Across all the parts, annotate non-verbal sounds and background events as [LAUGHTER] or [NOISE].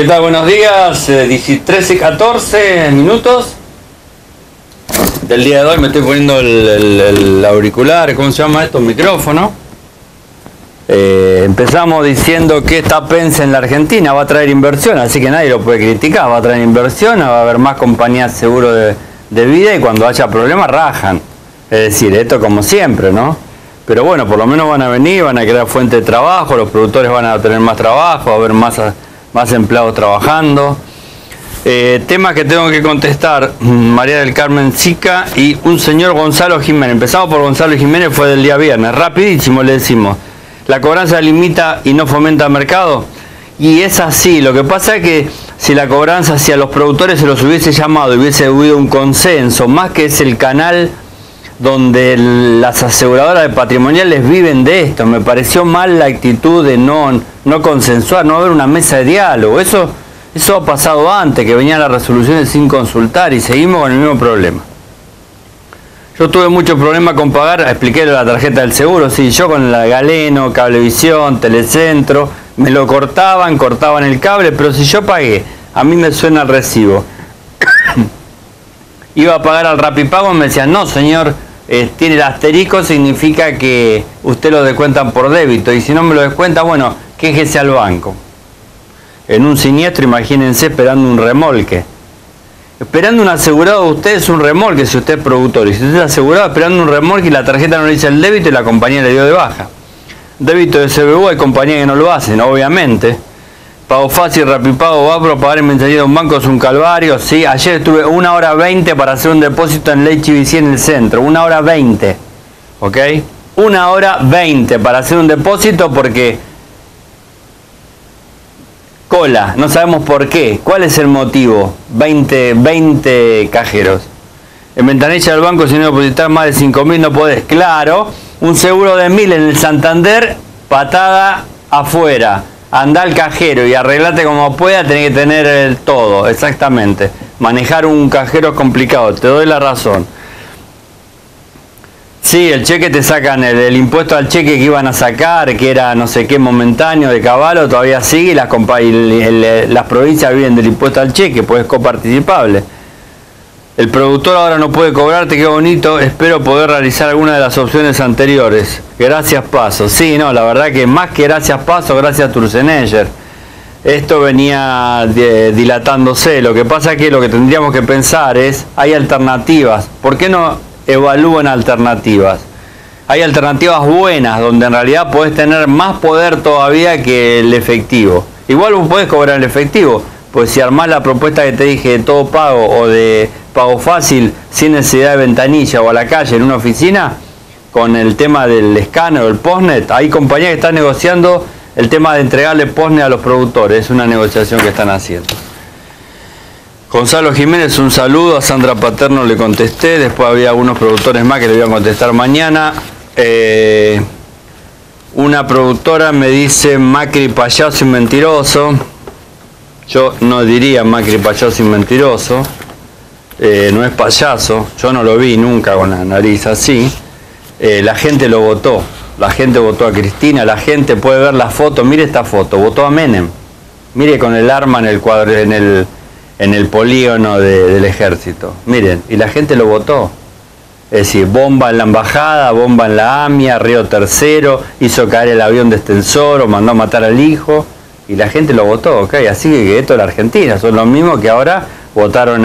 ¿Qué tal? Buenos días, eh, 13 y 14 minutos del día de hoy. Me estoy poniendo el, auricular, ¿cómo se llama esto? Micrófono. Eh, empezamos diciendo que esta PENSE en la Argentina va a traer inversión, así que nadie lo puede criticar. Va a traer inversión, va a haber más compañías seguro de, de vida y cuando haya problemas rajan. Es decir, esto como siempre, ¿no? Pero bueno, por lo menos van a venir, van a crear fuente de trabajo, los productores van a tener más trabajo, va a haber más, más empleados trabajando. Eh, temas que tengo que contestar, María del Carmen Chica y un señor Gonzalo Jiménez. Empezamos por Gonzalo Jiménez, fue del día viernes. Rapidísimo le decimos. La cobranza limita y no fomenta el mercado. Y es así, lo que pasa es que si la cobranza hacia los productores se los hubiese llamado hubiese habido un consenso, más que es el canal donde las aseguradoras de patrimoniales viven de esto. Me pareció mal la actitud de no, no consensuar, no haber una mesa de diálogo. Eso, eso ha pasado antes, que venían las resoluciones sin consultar y seguimos con el mismo problema. Yo tuve muchos problemas con pagar, expliqué la tarjeta del seguro, sí, yo con la Galeno, Cablevisión, Telecentro, me lo cortaban, cortaban el cable, pero si yo pagué, a mí me suena el recibo. [COUGHS] Iba a pagar al Rapipago, me decían, no señor, eh, tiene el asterisco, significa que usted lo descuentan por débito, y si no me lo descuenta, bueno, quéjese al banco. En un siniestro, imagínense esperando un remolque. Esperando un asegurado usted es un remolque si usted es productor. Y si usted es asegurado esperando un remolque y la tarjeta no le dice el débito y la compañía le dio de baja. Débito de CBU hay compañías que no lo hacen, obviamente. Pago fácil, rapipago, va a pagar en mensajería de un banco es un calvario. Sí, ayer estuve una hora 20 para hacer un depósito en Ley Chivici en el centro. Una hora 20. ¿Ok? Una hora 20 para hacer un depósito porque cola, no sabemos por qué. ¿Cuál es el motivo? 20, 20 cajeros. En ventanilla del banco, si no depositar más de 5 mil, no podés. Claro, un seguro de mil en el Santander, patada afuera. Anda al cajero y arreglate como pueda, tenés que tener el todo, exactamente. Manejar un cajero es complicado, te doy la razón. Sí, el cheque te sacan el, impuesto al cheque que iban a sacar, que era no sé qué momentáneo de caballo, todavía sigue y las, y el- las provincias viven del impuesto al cheque, pues es coparticipable. El productor ahora no puede cobrarte, qué bonito, espero poder realizar alguna de las opciones anteriores. Gracias Paso. Sí, no, la verdad que más que gracias Paso, gracias Turceneyer. Esto venía de- dilatándose. Lo que pasa que lo que tendríamos que pensar es, hay alternativas. ¿Por qué no evalúan alternativas? Hay alternativas buenas donde en realidad podés tener más poder todavía que el efectivo. Igual vos podés cobrar el efectivo, pues si armás la propuesta que te dije de todo pago o de pago fácil sin necesidad de ventanilla o a la calle en una oficina, con el tema del escáner o el postnet, hay compañías que están negociando el tema de entregarle postnet a los productores, es una negociación que están haciendo. Gonzalo Jiménez, un saludo, a Sandra Paterno le contesté, después había algunos productores más que le voy a contestar mañana. Eh, una productora me dice Macri payaso y mentiroso. Yo no diría Macri payaso y mentiroso. Eh, no es payaso, yo no lo vi nunca con la nariz así. Eh, la gente lo votó, la gente votó a Cristina, la gente puede ver la foto, mire esta foto, votó a Menem. Mire con el arma en el cuadro, en el, en el polígono de- del ejército. Miren, y la gente lo votó. Es decir, bomba en la embajada, bomba en la AMIA, Río Tercero, hizo caer el avión de Extensor o mandó a matar al hijo, y la gente lo votó, ¿ok? Así que esto es la Argentina, son los mismos que ahora votaron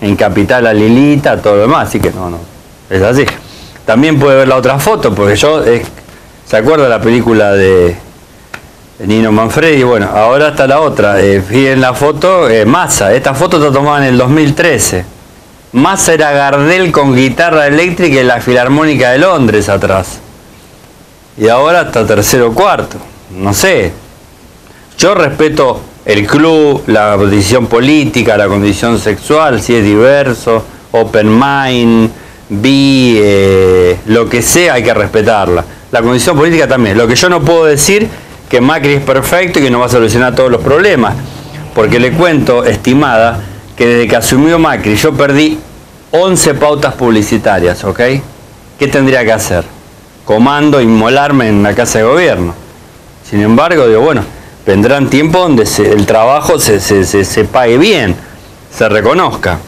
en Capital a Lilita, todo lo demás, así que no, no, es así. También puede ver la otra foto, porque yo, ¿se acuerda la película de Nino Manfredi? Bueno, ahora está la otra, eh, fíjense la foto, eh, Massa, esta foto está tomada en el 2013. Massa era Gardel con guitarra eléctrica y la Filarmónica de Londres atrás. Y ahora está tercero o cuarto. No sé. Yo respeto el club, la condición política, la condición sexual, si es diverso, open mind, bi, eh, lo que sea hay que respetarla. La condición política también. Lo que yo no puedo decir que Macri es perfecto y que no va a solucionar todos los problemas. Porque le cuento, estimada, que desde que asumió Macri yo perdí 11 pautas publicitarias, ¿ok? ¿Qué tendría que hacer? Comando, inmolarme en la casa de gobierno. Sin embargo, digo, bueno, vendrán tiempos donde el trabajo se, se, pague bien, se reconozca.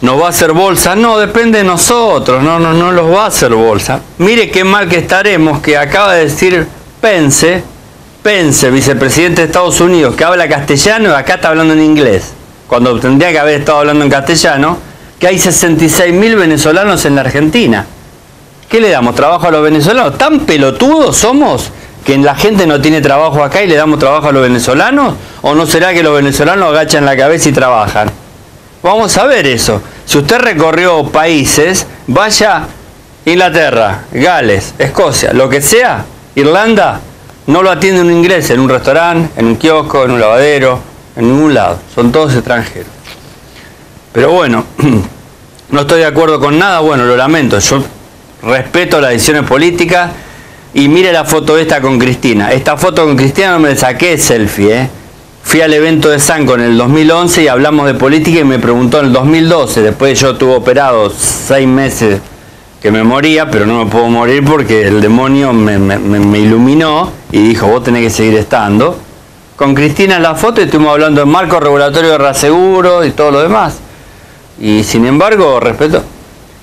¿No va a ser bolsa? No, depende de nosotros, no, no, no los va a hacer bolsa. Mire qué mal que estaremos, que acaba de decir Pence, Pence, vicepresidente de Estados Unidos, que habla castellano y acá está hablando en inglés, cuando tendría que haber estado hablando en castellano, que hay 66.000 venezolanos en la Argentina. ¿Qué le damos? ¿Trabajo a los venezolanos? ¿Tan pelotudos somos que la gente no tiene trabajo acá y le damos trabajo a los venezolanos? ¿O no será que los venezolanos agachan la cabeza y trabajan? Vamos a ver eso. Si usted recorrió países, vaya Inglaterra, Gales, Escocia, lo que sea, Irlanda, no lo atiende un inglés en un restaurante, en un kiosco, en un lavadero, en ningún lado. Son todos extranjeros. Pero bueno, [CLEARS THROAT] no estoy de acuerdo con nada, bueno, lo lamento. Yo respeto las decisiones políticas y mire la foto esta con Cristina. Esta foto con Cristina no me la saqué selfie, ¿eh? Fui al evento de Sanco en el 2011 y hablamos de política y me preguntó en el 2012, después yo tuve operado seis meses que me moría, pero no me puedo morir porque el demonio me, iluminó y dijo, vos tenés que seguir estando. Con Cristina la foto estuvimos hablando del marco regulatorio de reaseguro y todo lo demás. Y sin embargo, respeto.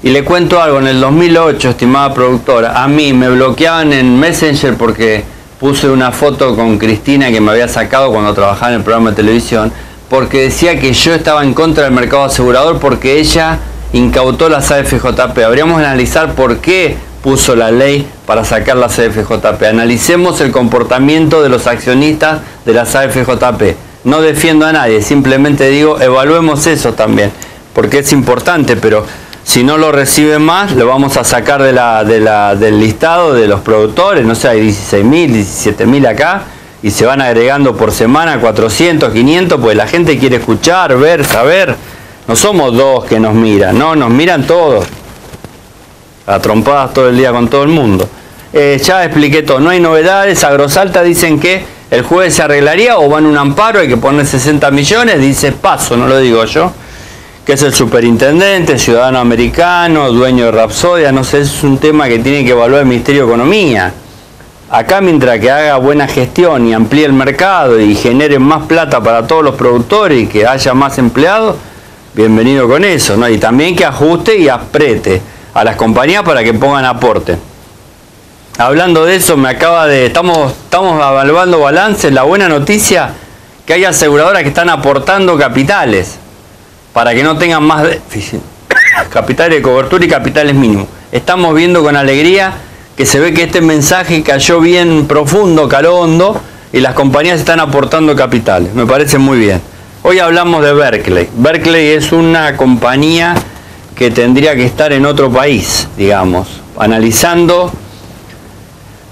Y le cuento algo, en el 2008, estimada productora, a mí me bloqueaban en Messenger porque puse una foto con Cristina que me había sacado cuando trabajaba en el programa de televisión, porque decía que yo estaba en contra del mercado asegurador porque ella incautó las AFJP. Habríamos de analizar por qué puso la ley para sacar las AFJP. Analicemos el comportamiento de los accionistas de las AFJP. No defiendo a nadie, simplemente digo, evaluemos eso también, porque es importante, pero si no lo recibe más, lo vamos a sacar del listado de los productores, no sé, hay 16.000, 17.000 acá, y se van agregando por semana 400, 500, pues la gente quiere escuchar, ver, saber. No somos dos que nos miran, no, nos miran todos. A trompadas todo el día con todo el mundo. Eh, ya expliqué todo, no hay novedades. Agrosalta dicen que el jueves se arreglaría o van un amparo, hay que poner 60 millones, dice paso, no lo digo yo que es el superintendente, ciudadano americano, dueño de Rapsodia, no sé, es un tema que tiene que evaluar el Ministerio de Economía. Acá mientras que haga buena gestión y amplíe el mercado y genere más plata para todos los productores y que haya más empleados, bienvenido con eso, ¿no? Y también que ajuste y apriete a las compañías para que pongan aporte. Hablando de eso, me acaba de. Estamos, estamos evaluando balances. La buena noticia que hay aseguradoras que están aportando capitales para que no tengan más déficit. [COUGHS] Capitales de cobertura y capitales mínimos. Estamos viendo con alegría que se ve que este mensaje cayó bien profundo, caló hondo y las compañías están aportando capitales. Me parece muy bien. Hoy hablamos de Berkeley. Berkeley es una compañía que tendría que estar en otro país, digamos, analizando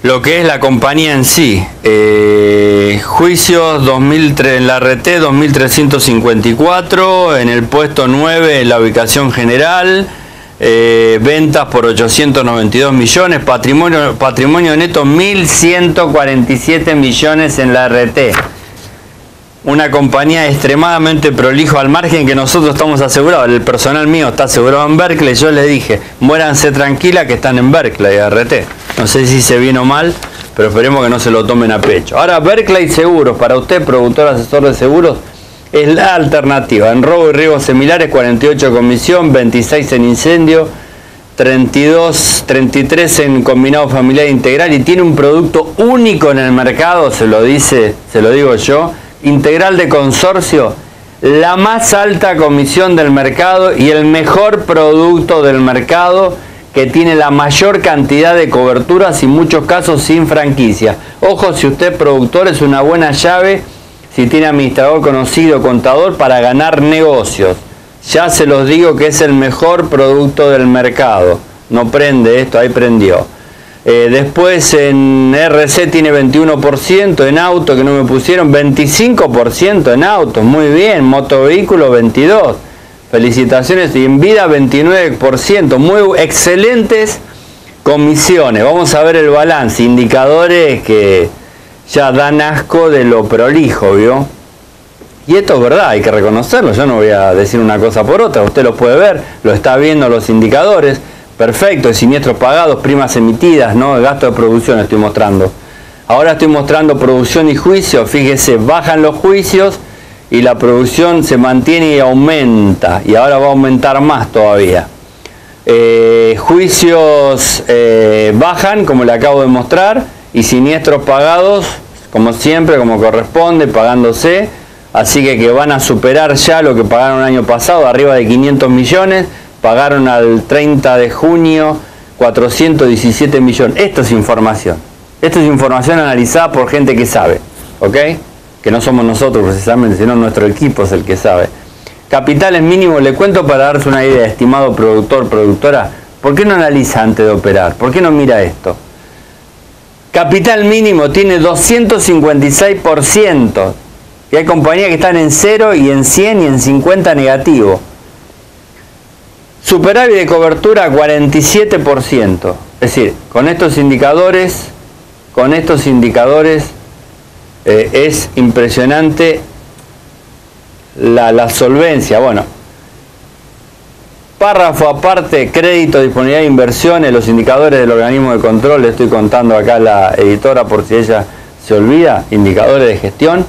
lo que es la compañía en sí. Eh, juicios 2003, en la RT 2354, en el puesto 9 en la ubicación general, eh, ventas por 892 millones, patrimonio, patrimonio neto 1147 millones en la RT una compañía extremadamente prolijo al margen que nosotros estamos asegurados. El personal mío está asegurado en Berkeley. Yo les dije, muéranse tranquila que están en Berkeley, RT. No sé si se vino mal, pero esperemos que no se lo tomen a pecho. Ahora, Berkeley Seguros, para usted, productor asesor de seguros, es la alternativa. En robo y riesgos similares, 48 comisión, 26 en incendio, 32, 33 en combinado familiar integral y tiene un producto único en el mercado, se lo dice, se lo digo yo integral de consorcio, la más alta comisión del mercado y el mejor producto del mercado que tiene la mayor cantidad de coberturas y muchos casos sin franquicia. Ojo, si usted productor es una buena llave, si tiene administrador conocido, contador, para ganar negocios. Ya se los digo que es el mejor producto del mercado. No prende esto, ahí prendió. Eh, después en RC tiene 21%, en auto que no me pusieron, 25% en auto, muy bien, motovehículo 22%. Felicitaciones y en vida 29%, muy excelentes comisiones. Vamos a ver el balance, indicadores que ya dan asco de lo prolijo, ¿vio? Y esto es verdad, hay que reconocerlo, yo no voy a decir una cosa por otra, usted lo puede ver, lo está viendo los indicadores. Perfecto, siniestros pagados, primas emitidas, ¿no? El gasto de producción estoy mostrando. Ahora estoy mostrando producción y juicio. Fíjese, bajan los juicios y la producción se mantiene y aumenta. Y ahora va a aumentar más todavía. Eh, juicios eh, bajan, como le acabo de mostrar, y siniestros pagados, como siempre, como corresponde, pagándose. Así que que van a superar ya lo que pagaron el año pasado, arriba de 500 millones. Pagaron al 30 de junio 417 millones. Esto es información. Esto es información analizada por gente que sabe, ¿ok? Que no somos nosotros precisamente, sino nuestro equipo es el que sabe. Capitales mínimos, le cuento para darse una idea, estimado productor, productora, ¿por qué no analiza antes de operar? ¿Por qué no mira esto? Capital mínimo tiene 256%. Y hay compañías que están en 0 y en 100 y en 50 negativo. Superávit de cobertura 47%. Es decir, con estos indicadores, con estos indicadores eh, es impresionante la, la solvencia. Bueno, párrafo aparte, crédito, disponibilidad de inversiones, los indicadores del organismo de control, le estoy contando acá a la editora por si ella se olvida, indicadores de gestión.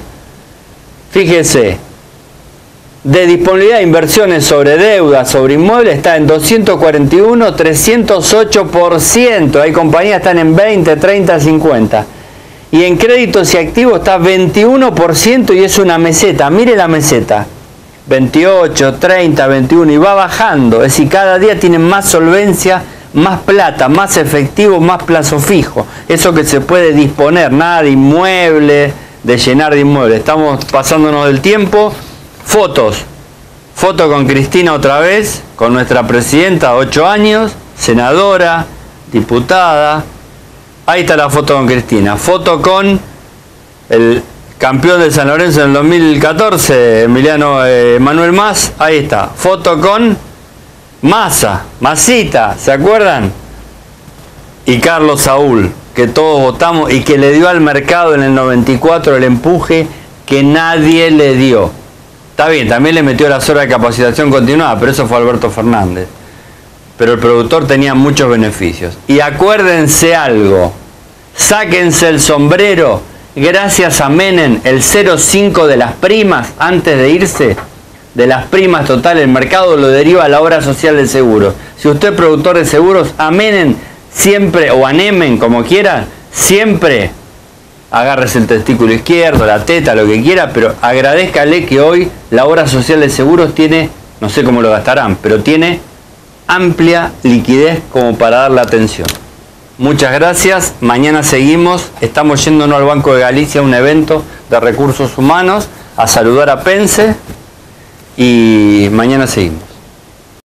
Fíjese, de disponibilidad de inversiones sobre deuda, sobre inmuebles, está en 241, 308%. Hay compañías que están en 20, 30, 50. Y en créditos y activos está 21% y es una meseta. Mire la meseta. 28, 30, 21 y va bajando. Es decir, cada día tienen más solvencia, más plata, más efectivo, más plazo fijo. Eso que se puede disponer, nada de inmuebles, de llenar de inmuebles. Estamos pasándonos del tiempo. Fotos. Foto con Cristina otra vez, con nuestra presidenta, 8 años, senadora, diputada. Ahí está la foto con Cristina. Foto con el campeón de San Lorenzo en el 2014, Emiliano eh, Manuel Más. Ahí está. Foto con Massa, Masita, ¿se acuerdan? Y Carlos Saúl, que todos votamos y que le dio al mercado en el 94 el empuje que nadie le dio. Está bien, también le metió las horas de capacitación continuada, pero eso fue Alberto Fernández. Pero el productor tenía muchos beneficios. Y acuérdense algo, sáquense el sombrero, gracias a Menem, el 0,5 de las primas antes de irse, de las primas totales, el mercado lo deriva a la obra social del seguro. Si usted es productor de seguros, a siempre, o a Nemen, como quiera, siempre agárrese el testículo izquierdo, la teta, lo que quiera, pero agradezcale que hoy la obra social de seguros tiene, no sé cómo lo gastarán, pero tiene amplia liquidez como para darle atención. Muchas gracias, mañana seguimos, estamos yéndonos al Banco de Galicia a un evento de recursos humanos, a saludar a Pense y mañana seguimos.